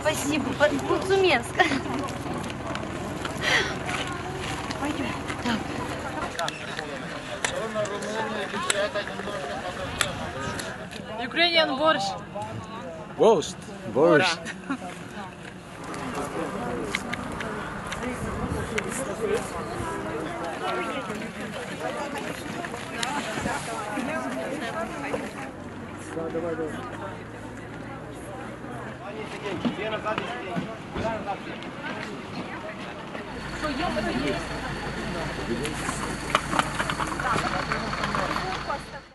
Спасибо, Гуцуменск. Пойдем. Так. Ukrainian борщ. Борщ. Борщ. Да, давай, давай. Все, я подъезд.